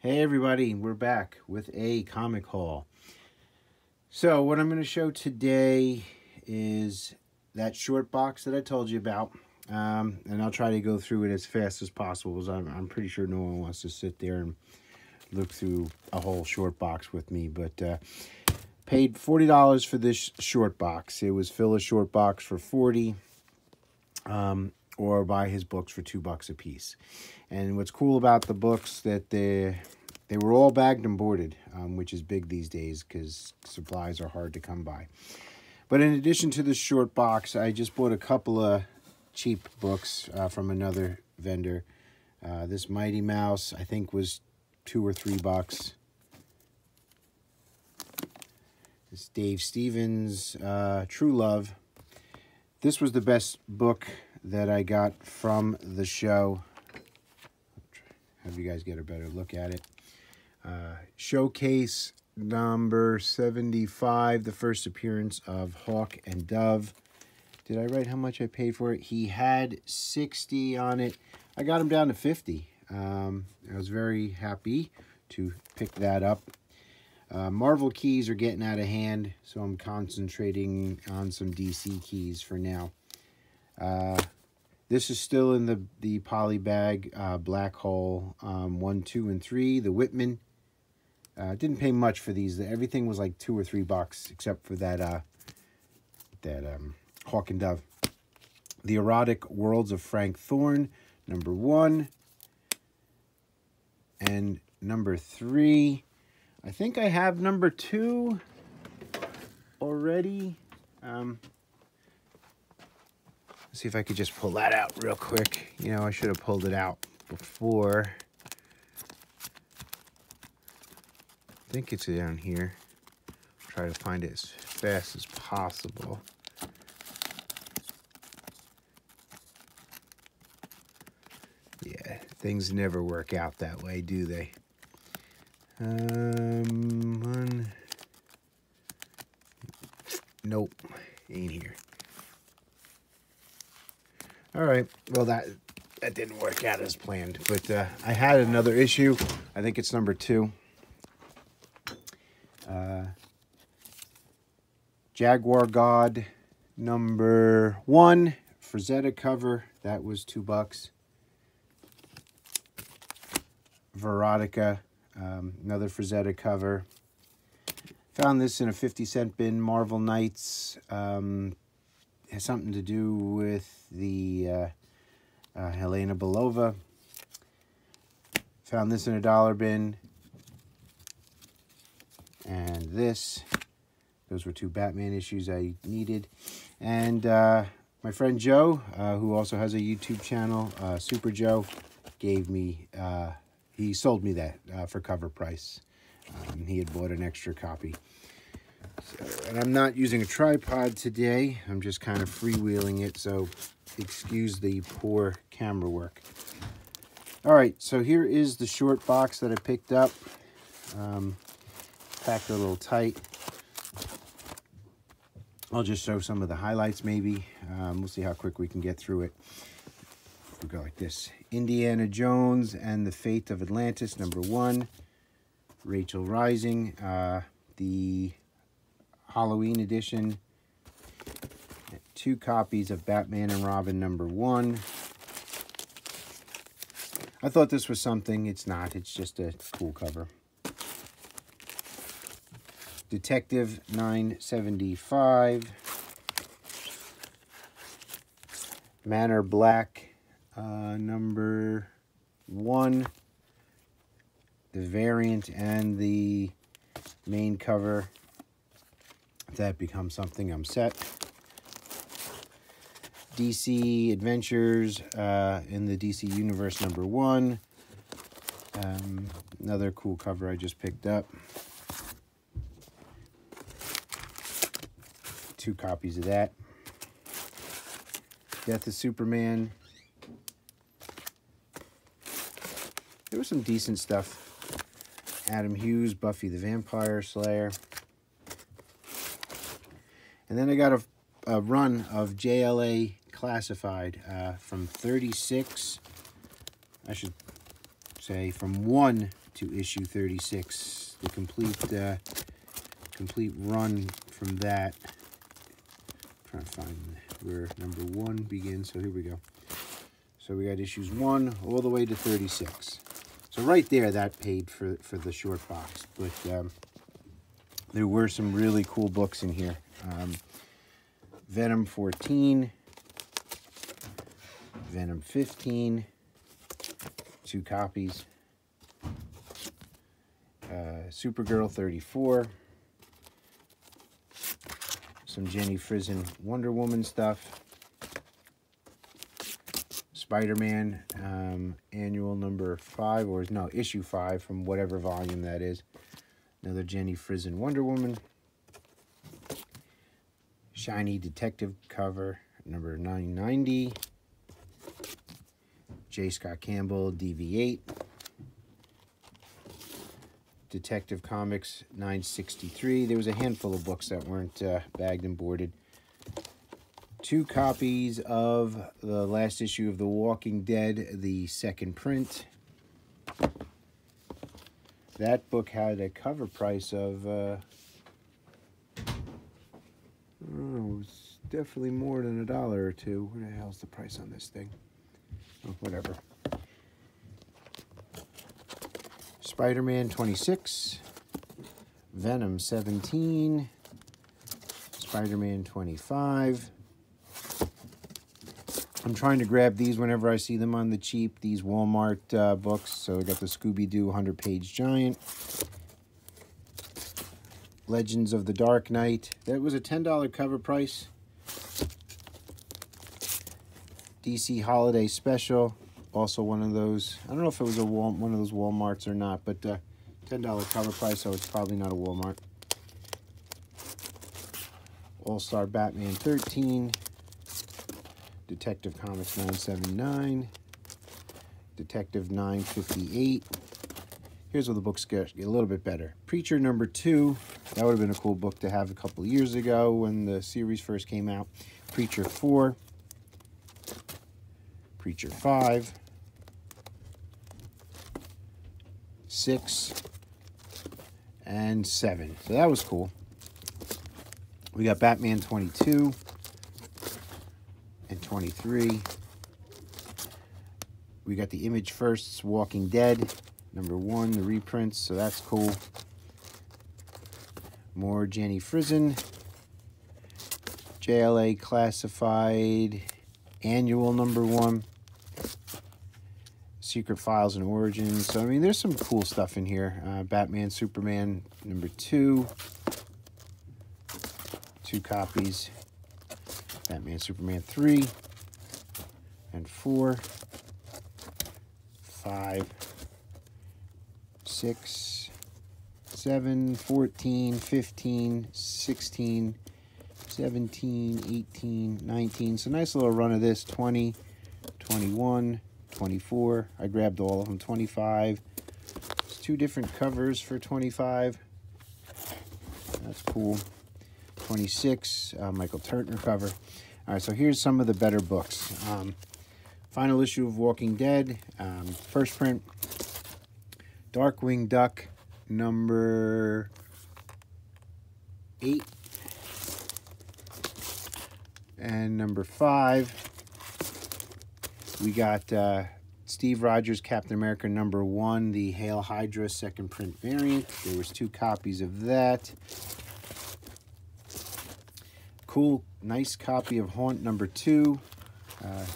Hey everybody, we're back with a comic haul. So what I'm going to show today is that short box that I told you about. Um, and I'll try to go through it as fast as possible because I'm, I'm pretty sure no one wants to sit there and look through a whole short box with me. But uh, paid $40 for this short box. It was fill a short box for 40 um, or buy his books for two bucks a piece. And what's cool about the books that they they were all bagged and boarded, um, which is big these days because supplies are hard to come by. But in addition to the short box, I just bought a couple of cheap books uh, from another vendor. Uh, this Mighty Mouse, I think, was two or three bucks. This Dave Stevens, uh, True Love. This was the best book that I got from the show. Have you guys get a better look at it. Uh, showcase number 75, the first appearance of Hawk and Dove. Did I write how much I paid for it? He had 60 on it. I got him down to 50. Um, I was very happy to pick that up. Uh, Marvel keys are getting out of hand, so I'm concentrating on some DC keys for now. Uh, this is still in the, the poly bag, uh, Black Hole um, 1, 2, and 3, the Whitman. Uh, didn't pay much for these. Everything was like two or three bucks, except for that uh, that um, Hawk and Dove. The Erotic Worlds of Frank Thorne, number one. And number three. I think I have number two already. Um, see if I could just pull that out real quick. You know, I should have pulled it out before. I think it's down here. Try to find it as fast as possible. Yeah, things never work out that way, do they? Um, one. Nope, ain't here. All right, well that that didn't work out as planned, but uh, I had another issue. I think it's number two. Uh, Jaguar God number one, Frazetta cover, that was two bucks. Verotica, um, another Frazetta cover. Found this in a 50 cent bin, Marvel Knights. Um, has something to do with the uh, uh, Helena Belova. Found this in a dollar bin and this. Those were two Batman issues I needed. And uh, my friend Joe, uh, who also has a YouTube channel, uh, Super Joe, gave me, uh, he sold me that for cover price. Um, he had bought an extra copy. So, and I'm not using a tripod today. I'm just kind of freewheeling it, so excuse the poor camera work. All right, so here is the short box that I picked up. Um, packed a little tight. I'll just show some of the highlights maybe. Um, we'll see how quick we can get through it. We go like this. Indiana Jones and the Fate of Atlantis, number one. Rachel Rising, uh, the Halloween edition. Two copies of Batman and Robin, number one. I thought this was something. It's not. It's just a cool cover. Detective 975. Manor Black, uh, number one. The variant and the main cover. That becomes something, I'm set. DC Adventures uh, in the DC Universe number one. Um, another cool cover I just picked up. two copies of that. Death of Superman. There was some decent stuff. Adam Hughes, Buffy the Vampire Slayer. And then I got a, a run of JLA Classified uh, from 36, I should say from 1 to issue 36. The complete uh, complete run from that. I'm trying to find where number one begins. So here we go. So we got issues one all the way to 36. So right there, that paid for, for the short box. But um, there were some really cool books in here. Um, Venom 14, Venom 15, two copies. Uh, Supergirl 34, some Jenny Frison Wonder Woman stuff. Spider-Man um, annual number five, or no, issue five from whatever volume that is. Another Jenny Frison Wonder Woman. Shiny Detective cover, number 990. J. Scott Campbell, DV8. Detective Comics 963. There was a handful of books that weren't uh, bagged and boarded. Two copies of the last issue of The Walking Dead, the second print. That book had a cover price of, uh, I don't know, it was definitely more than a dollar or two. Where the hell's the price on this thing? Oh, whatever. Spider-Man 26, Venom 17, Spider-Man 25. I'm trying to grab these whenever I see them on the cheap, these Walmart uh, books. So I got the Scooby-Doo 100-page giant. Legends of the Dark Knight. That was a $10 cover price. DC Holiday Special also one of those. I don't know if it was a Wal one of those Walmarts or not, but uh, $10 cover price, so it's probably not a Walmart. All-Star Batman 13, Detective Comics 979, Detective 958. Here's where the books get a little bit better. Preacher number two. That would have been a cool book to have a couple years ago when the series first came out. Preacher 4. Preacher 5. six, and seven. So that was cool. We got Batman 22 and 23. We got the Image Firsts Walking Dead, number one, the reprints, so that's cool. More Jenny Frison. JLA Classified Annual number one. Secret Files and Origins. So, I mean, there's some cool stuff in here. Uh, Batman, Superman, number two. Two copies. Batman, Superman 3 and 4. 5, 6, 7, 14, 15, 16, 17, 18, 19. So nice little run of this. 20, 21, 24. I grabbed all of them. 25. It's two different covers for 25. That's cool. 26, uh, Michael Turner cover. All right, so here's some of the better books. Um, final issue of Walking Dead, um, first print, Darkwing Duck, number 8, and number 5. We got uh, Steve Rogers Captain America number one, the Hail Hydra second print variant. There was two copies of that. Cool, nice copy of Haunt number two. Uh,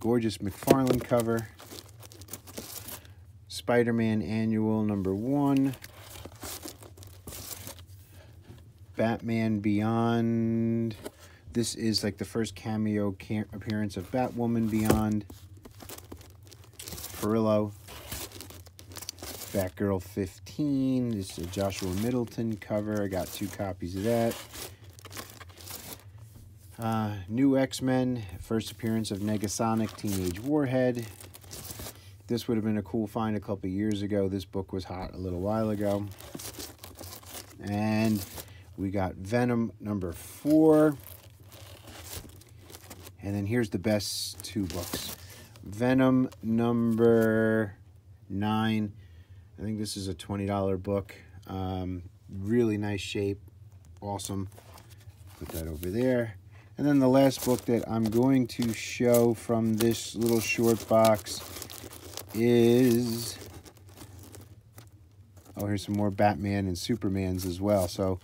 gorgeous McFarlane cover. Spider-Man Annual number one. Batman Beyond. This is like the first cameo appearance of Batwoman Beyond. Perillo. Batgirl 15. This is a Joshua Middleton cover. I got two copies of that. Uh, new X-Men, first appearance of Negasonic Teenage Warhead. This would have been a cool find a couple years ago. This book was hot a little while ago. And we got Venom number four. And then here's the best two books. Venom number nine. I think this is a $20 book. Um, really nice shape. Awesome. Put that over there. And then the last book that I'm going to show from this little short box is... Oh, here's some more Batman and Supermans as well. So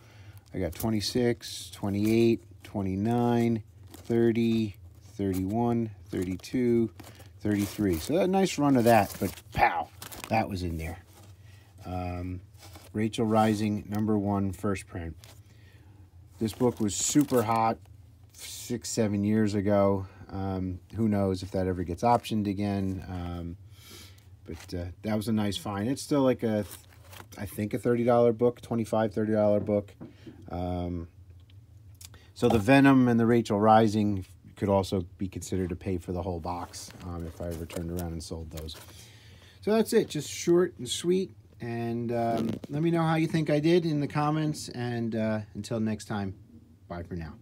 I got 26, 28, 29, 30, 31, 32, 33. So a nice run of that, but pow, that was in there. Um, Rachel Rising, number one, first print. This book was super hot six, seven years ago. Um, who knows if that ever gets optioned again. Um, but uh, that was a nice find. It's still like a, I think a $30 book, $25, $30 book. Um, so the Venom and the Rachel Rising could also be considered to pay for the whole box um, if I ever turned around and sold those. So that's it, just short and sweet. And um, let me know how you think I did in the comments. And uh, until next time, bye for now.